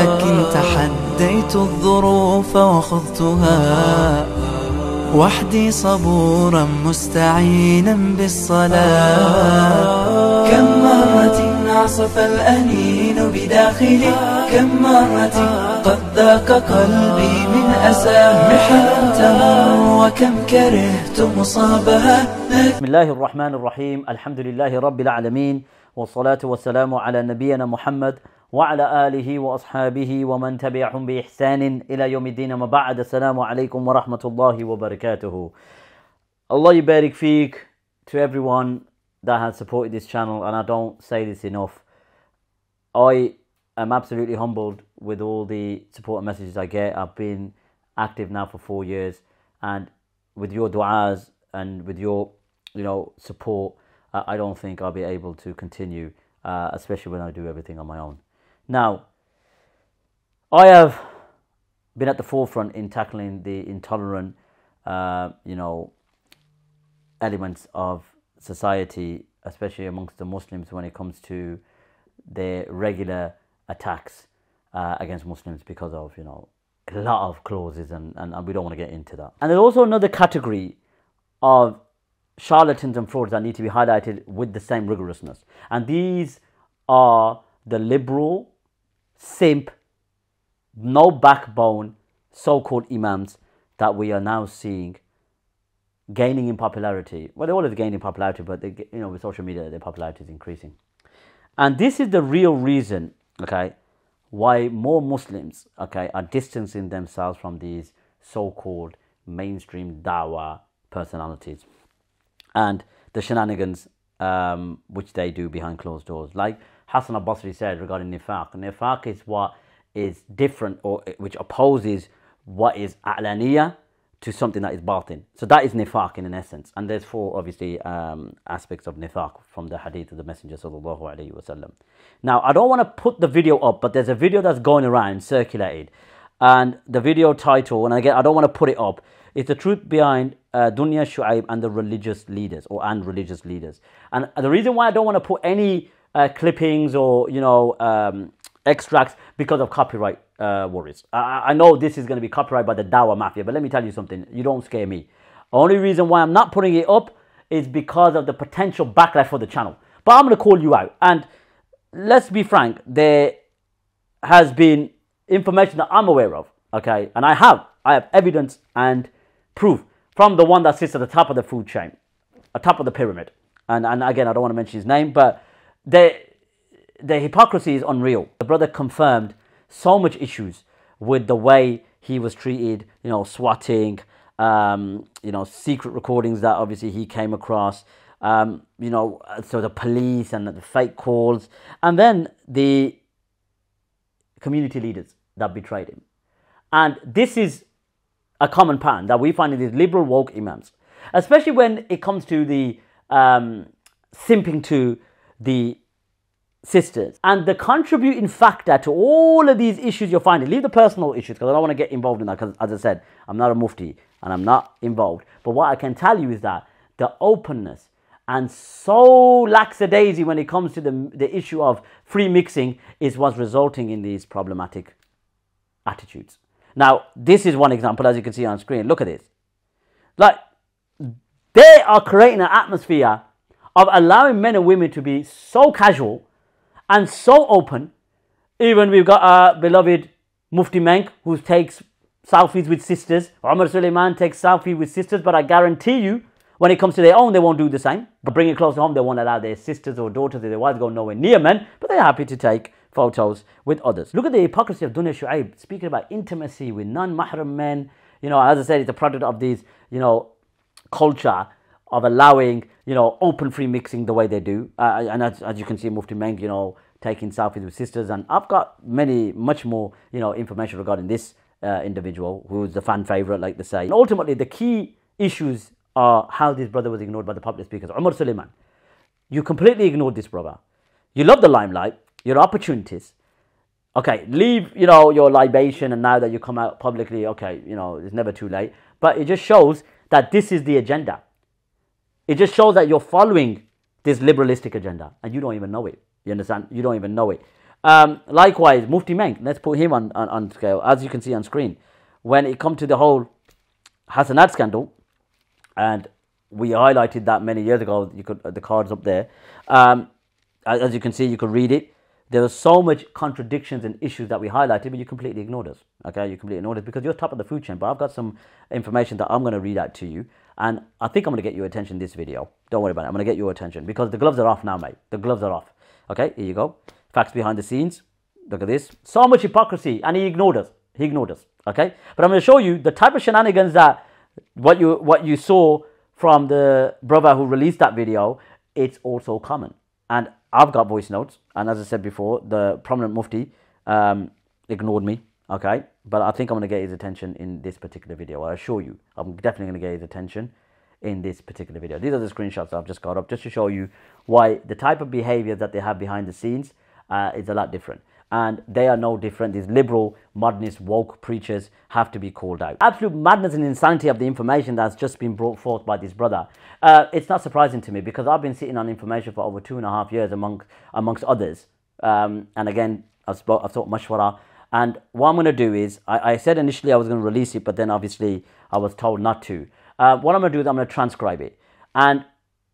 لكن تحديت الظروف وخضتها وحدي صبورا مستعينا بالصلاة. كم مرة عصف الأنين بداخلي؟ كم مرة قد ذاق قلبي من محن تمر وكم كرهت مصابها؟ بسم الله الرحمن الرحيم. الحمد لله رب العالمين. والصلاة والسلام على نبينا محمد وعلى آله وأصحابه ومن تبعهم بإحسان إلى يوم الدين ما بعد السلام عليكم ورحمة الله وبركاته Allah يبارك فيك to everyone that has supported this channel and I don't say this enough I am absolutely humbled with all the support and messages I get I've been active now for four years and with your du'as and with your you know support uh, I don't think I'll be able to continue uh, especially when I do everything on my own now I have been at the forefront in tackling the intolerant uh, you know elements of society especially amongst the Muslims when it comes to their regular attacks uh, against Muslims because of you know a lot of clauses and, and, and we don't want to get into that and there's also another category of charlatans and frauds that need to be highlighted with the same rigorousness. And these are the liberal, simp, no backbone, so called imams that we are now seeing gaining in popularity. Well, they always gain in popularity, but they, you know, with social media, their popularity is increasing. And this is the real reason, okay, why more Muslims, okay, are distancing themselves from these so called mainstream dawah personalities and the shenanigans um, which they do behind closed doors. Like Hassan al-Basri said regarding nifaq, nifaq is what is different or which opposes what is a'laniya to something that is batin. So that is nifaq in an essence. And there's four obviously um, aspects of nifaq from the hadith of the Messenger sallallahu alaihi wasallam. Now I don't want to put the video up, but there's a video that's going around circulated, and the video title, and again I don't want to put it up. It's the truth behind uh, Dunia Shuaib and the religious leaders or and religious leaders. And the reason why I don't want to put any uh, clippings or you know um, extracts because of copyright uh, worries. I, I know this is going to be copyrighted by the Dawa Mafia, but let me tell you something. You don't scare me. Only reason why I'm not putting it up is because of the potential backlash for the channel. But I'm going to call you out. And let's be frank, there has been information that I'm aware of. Okay, and I have, I have evidence and proof from the one that sits at the top of the food chain, at top of the pyramid. And, and again, I don't want to mention his name, but the, the hypocrisy is unreal. The brother confirmed so much issues with the way he was treated, you know, swatting, um, you know, secret recordings that obviously he came across, um, you know, so the police and the fake calls, and then the community leaders that betrayed him. And this is a common pattern that we find in these liberal woke imams, especially when it comes to the um, simping to the sisters. And the contributing factor to all of these issues you're finding, leave the personal issues because I don't want to get involved in that because, as I said, I'm not a mufti and I'm not involved. But what I can tell you is that the openness and so lackadaisy when it comes to the, the issue of free mixing is what's resulting in these problematic attitudes. Now, this is one example, as you can see on screen. Look at this. Like, they are creating an atmosphere of allowing men and women to be so casual and so open. Even we've got our beloved Mufti Menk, who takes selfies with sisters. Umar Suleiman takes selfies with sisters, but I guarantee you, when it comes to their own, they won't do the same. But bring it close to home, they won't allow their sisters or daughters or their wives go nowhere near men, but they're happy to take photos with others. Look at the hypocrisy of Dunia Shuaib, speaking about intimacy with non-mahram men. You know, as I said, it's a product of these, you know, culture of allowing, you know, open free mixing the way they do. Uh, and as, as, you can see, Mufti Menk, you know, taking selfies with sisters. And I've got many, much more, you know, information regarding this uh, individual who's the fan favorite, like they say. And ultimately, the key issues are how this brother was ignored by the public speakers. Umar Suleiman, you completely ignored this brother. You love the limelight your opportunities. Okay, leave, you know, your libation and now that you come out publicly, okay, you know, it's never too late. But it just shows that this is the agenda. It just shows that you're following this liberalistic agenda and you don't even know it. You understand? You don't even know it. Um, likewise, Mufti Menk, let's put him on, on, on scale, as you can see on screen. When it come to the whole Hasanat scandal, and we highlighted that many years ago, you could the cards up there. Um, as, as you can see, you could read it. There was so much contradictions and issues that we highlighted, but you completely ignored us. Okay, you completely ignored us because you're top of the food chain. But I've got some information that I'm going to read out to you, and I think I'm going to get your attention this video. Don't worry about it. I'm going to get your attention because the gloves are off now, mate. The gloves are off. Okay, here you go. Facts behind the scenes. Look at this. So much hypocrisy, and he ignored us. He ignored us. Okay, but I'm going to show you the type of shenanigans that what you what you saw from the brother who released that video. It's also common, and I've got voice notes, and as I said before, the prominent mufti um, ignored me. Okay, but I think I'm going to get his attention in this particular video. I assure you, I'm definitely going to get his attention in this particular video. These are the screenshots I've just got up just to show you why the type of behavior that they have behind the scenes uh, is a lot different. And they are no different. These liberal, modernist, woke preachers have to be called out. Absolute madness and insanity of the information that's just been brought forth by this brother. Uh, it's not surprising to me because I've been sitting on information for over two and a half years among, amongst others. Um, and again, I've, spoke, I've taught mashwara. And what I'm going to do is, I, I, said initially I was going to release it, but then obviously I was told not to. Uh, what I'm going to do is I'm going to transcribe it. And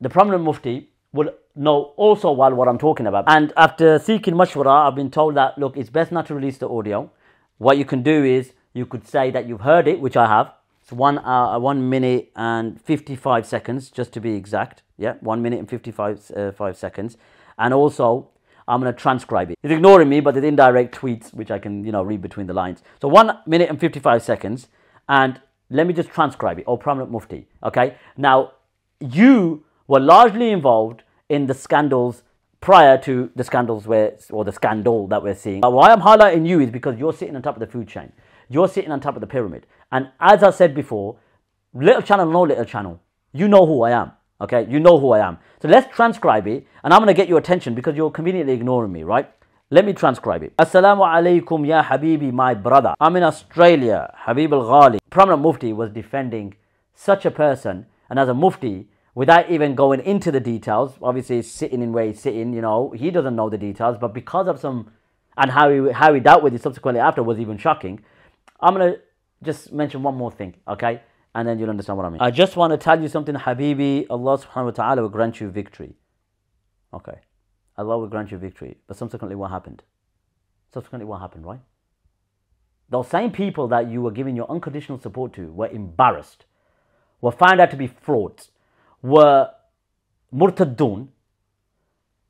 the prominent mufti will know also well what I'm talking about. And after seeking mashwara, I've been told that, look, it's best not to release the audio. What you can do is you could say that you've heard it, which I have. It's one hour, one minute and 55 seconds, just to be exact. Yeah, one minute and 55 uh, five seconds. And also, I'm going to transcribe it. He's ignoring me, but it's indirect tweets, which I can, you know, read between the lines. So one minute and 55 seconds. And let me just transcribe it. Oh, prominent mufti. Okay. Now, you were largely involved in the scandals prior to the scandals where, or the scandal that we're seeing. But Why I'm highlighting you is because you're sitting on top of the food chain. You're sitting on top of the pyramid. And as I said before, little channel, no little channel. You know who I am. Okay, you know who I am. So let's transcribe it, and I'm going to get your attention because you're conveniently ignoring me, right? Let me transcribe it. Assalamu alaikum ya Habibi, my brother. I'm in Australia. Habib al Ghali, prominent mufti, was defending such a person, and as a mufti, without even going into the details. Obviously, sitting in where he's sitting, you know, he doesn't know the details, but because of some and how he how he dealt with it subsequently after was even shocking. I'm gonna just mention one more thing, okay, and then you'll understand what I mean. I just want to tell you something, Habibi. Allah Subhanahu wa Taala will grant you victory. Okay, Allah will grant you victory, but subsequently, what happened? Subsequently, what happened, right? Those same people that you were giving your unconditional support to were embarrassed, were found out to be frauds were murtadun,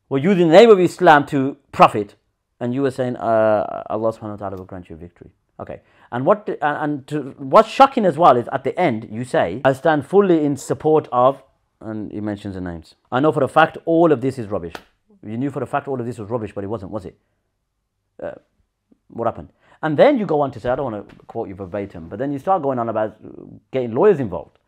were using the name of Islam to profit, and you were saying uh, Allah subhanahu wa ta'ala will grant you victory. Okay. And what and to, what's shocking as well is at the end you say, I stand fully in support of and he mentions the names. I know for a fact all of this is rubbish. You knew for a fact all of this was rubbish, but it wasn't, was it? Uh, what happened? And then you go on to say, I don't want to quote you verbatim, but then you start going on about getting lawyers involved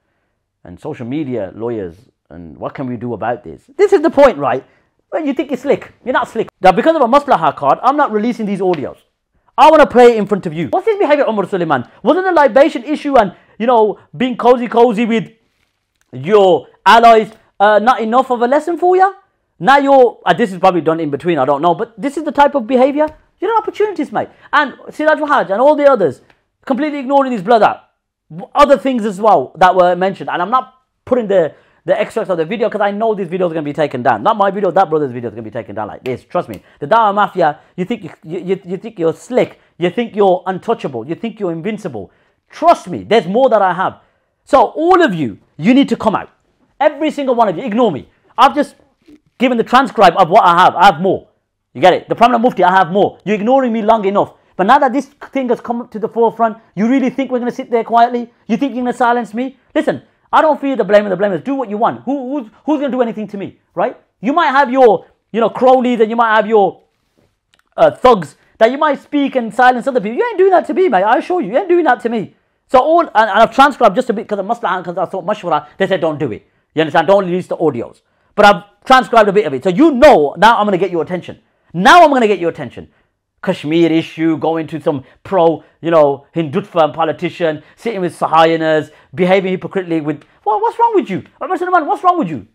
and social media lawyers and what can we do about this? This is the point, right? Well, you think you're slick. You're not slick. Now, because of a maslaha card, I'm not releasing these audios. I want to play it in front of you. What's his behavior, Umar Suleiman? Wasn't the libation issue and, you know, being cozy cozy with your allies uh, not enough of a lesson for you? Now you're, uh, this is probably done in between, I don't know, but this is the type of behavior. You know, opportunities, mate. And Siraj Wahaj and all the others completely ignoring his brother other things as well that were mentioned. And I'm not putting the, the extracts of the video because I know this video is going to be taken down. Not my video, that brother's video is going to be taken down like this. Trust me. The Dawah Mafia, you think, you, you, you think you're slick. You think you're untouchable. You think you're invincible. Trust me, there's more that I have. So all of you, you need to come out. Every single one of you, ignore me. I've just given the transcribe of what I have. I have more. You get it? The prominent mufti, I have more. You're ignoring me long enough. But now that this thing has come to the forefront, you really think we're going to sit there quietly? You think you're going to silence me? Listen, I don't fear the blame of the blamers. Do what you want. Who, who's, who's going to do anything to me, right? You might have your, you know, crowleys and you might have your uh, thugs that you might speak and silence other people. You ain't doing that to me, mate. I assure you, you ain't doing that to me. So all, and, and I've transcribed just a bit because of maslahan, because I thought mashwara, they said don't do it. You understand? Don't release the audios. But I've transcribed a bit of it. So you know now I'm going to get your attention. Now I'm going to get your attention. Kashmir issue, going to some pro, you know, Hindutva politician, sitting with Sahayanas, behaving hypocritically with, well, what's wrong with you? Oh, what's wrong with you?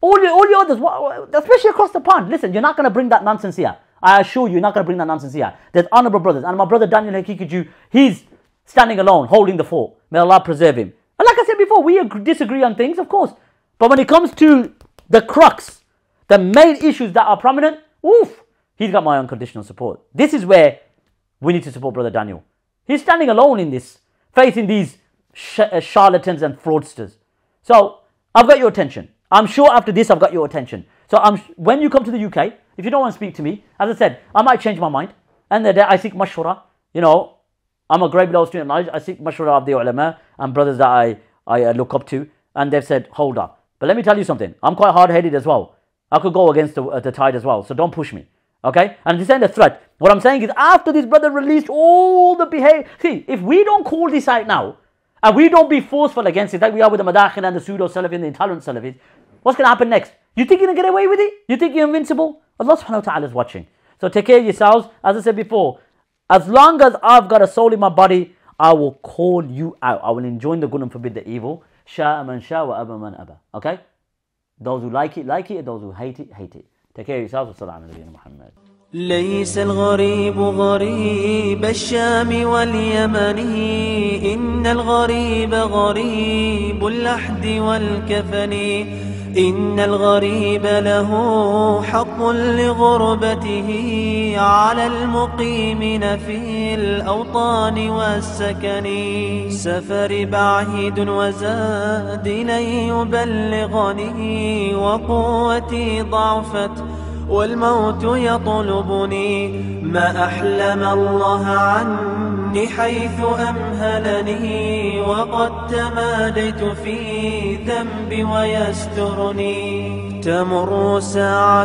All your, all your others, especially across the pond. Listen, you're not going to bring that nonsense here. I assure you, you're not going to bring that nonsense here. There's honorable brothers. And my brother Daniel Haqiqatjou, he's standing alone, holding the fort. May Allah preserve him. And like I said before, we disagree on things, of course. But when it comes to the crux, the main issues that are prominent, oof, he's got my unconditional support. This is where we need to support Brother Daniel. He's standing alone in this, facing these sh- uh, charlatans and fraudsters. So I've got your attention. I'm sure after this I've got your attention. So I'm, when you come to the UK, if you don't want to speak to me, as I said, I might change my mind. And I seek mashwara. You know, I'm a great level student knowledge. I seek mashwara of the ulama and brothers that I, I uh, look up to. And they've said, hold up. But let me tell you something. I'm quite hard-headed as well. I could go against the, uh, the tide as well. So don't push me. Okay? And this ain't a threat. What I'm saying is after this brother released all the behavior. See, if we don't call this out now, and we don't be forceful against it, like we are with the Madakhil and the pseudo Salafis and the intolerant Salafis, what's going to happen next? You think you're going to get away with it? You think you're invincible? Allah subhanahu wa ta'ala is watching. So take care of yourselves. As I said before, as long as I've got a soul in my body, I will call you out. I will enjoin the good and forbid the evil. Sha'a man sha wa aba man aba. Okay? Those who like it, like it. Those who hate it, hate it. Care of yourselves. Wassalamu alaikum Muhammad. ليس الغريب غريب الشام واليمن إن الغريب غريب اللحد والكفن إن الغريب له حق لغربته على المقيمين في الأوطان والسكن سفر بعيد وزاد لن يبلغني وقوتي ضعفت والموت يطلبني ما أحلم الله عني حيث أمهلني وقد تماديت في ذنبي ويسترني تمر ساعة